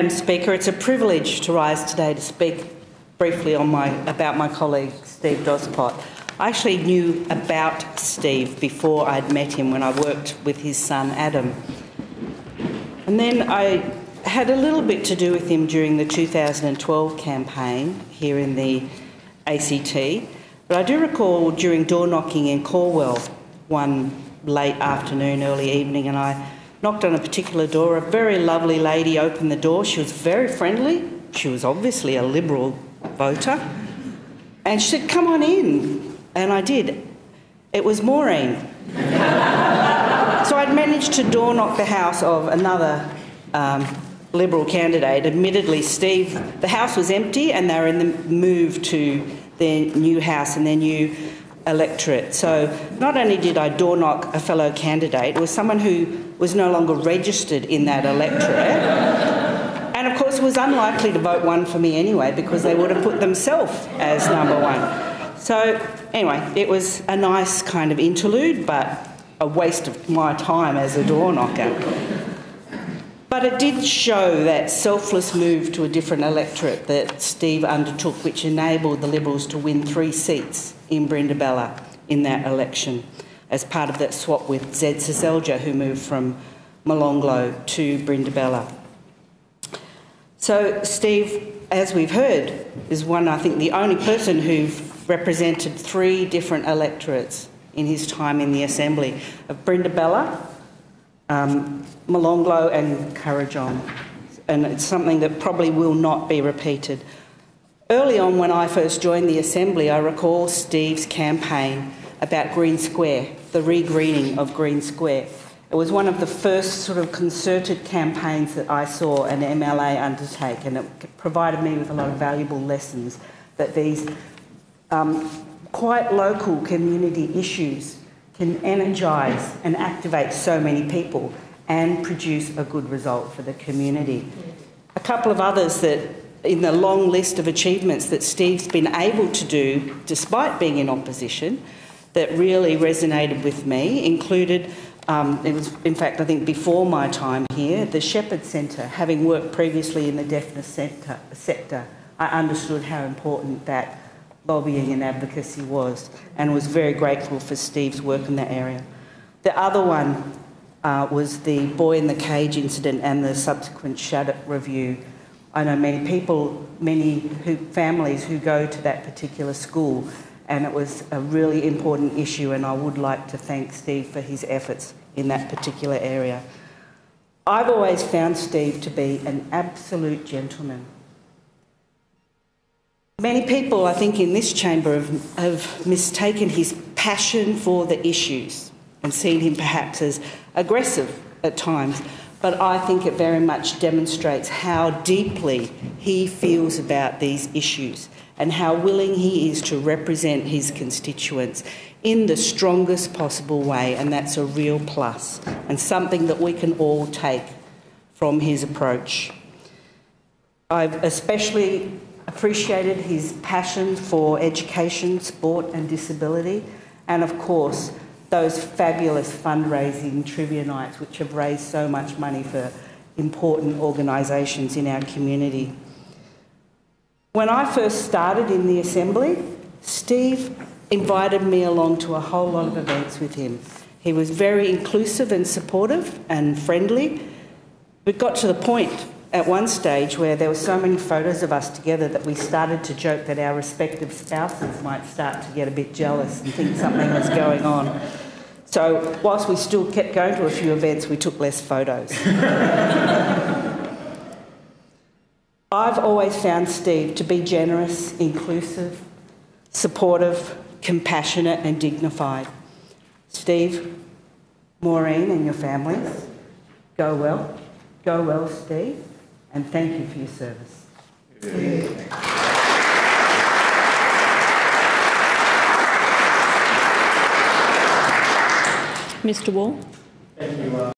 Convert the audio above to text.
Madam Speaker, it's a privilege to rise today to speak briefly on my, about my colleague Steve Doszpot. I actually knew about Steve before I'd met him when I worked with his son Adam. And then I had a little bit to do with him during the 2012 campaign here in the ACT. But I do recall during door knocking in Calwell one late afternoon, early evening, and I knocked on a particular door. A very lovely lady opened the door. She was very friendly. She was obviously a Liberal voter. And she said, Come on in. And I did. It was Maureen. so I'd managed to door knock the house of another um, Liberal candidate. Admittedly, Steve, the house was empty and they were in the move to their new house and their new electorate. So not only did I door knock a fellow candidate, it was someone who was no longer registered in that electorate. And of course, was unlikely to vote one for me anyway because they would have put themselves as number one. So, anyway, it was a nice kind of interlude, but a waste of my time as a door knocker. But it did show that selfless move to a different electorate that Steve undertook, which enabled the Liberals to win three seats in Brindabella in that election as part of that swap with Zed Seselja, who moved from Molonglo to Brindabella. So, Steve, as we've heard, is one, I think, the only person who represented three different electorates in his time in the Assembly of Brindabella, um, Molonglo and Kurrajong. And it's something that probably will not be repeated. Early on, when I first joined the Assembly, I recall Steve's campaign about Green Square, the regreening of Green Square. It was one of the first sort of concerted campaigns that I saw an MLA undertake, and it provided me with a lot of valuable lessons that these um, quite local community issues can energise and activate so many people and produce a good result for the community. A couple of others that in the long list of achievements that Steve's been able to do despite being in opposition that really resonated with me included um, it was, in fact, I think before my time here, the Shepherd Centre, having worked previously in the deafness sector, sector, I understood how important that lobbying and advocacy was and was very grateful for Steve's work in that area. The other one uh, was the boy in the cage incident and the subsequent Shaddock review. I know many people, many who, families who go to that particular school, and it was a really important issue, and I would like to thank Steve for his efforts in that particular area. I've always found Steve to be an absolute gentleman. Many people, I think, in this chamber have, have mistaken his passion for the issues and seen him perhaps as aggressive at times. But I think it very much demonstrates how deeply he feels about these issues and how willing he is to represent his constituents in the strongest possible way, and that's a real plus and something that we can all take from his approach. I've especially appreciated his passion for education, sport, and disability, and of course, those fabulous fundraising trivia nights which have raised so much money for important organisations in our community. When I first started in the Assembly, Steve invited me along to a whole lot of events with him. He was very inclusive and supportive and friendly. We got to the point at one stage where there were so many photos of us together that we started to joke that our respective spouses might start to get a bit jealous and think something was going on. So, whilst we still kept going to a few events, we took less photos. I've always found Steve to be generous, inclusive, supportive, compassionate and dignified. Steve, Maureen and your families, go well. Go well, Steve, and thank you for your service. Mr Wall. Thank you. Uh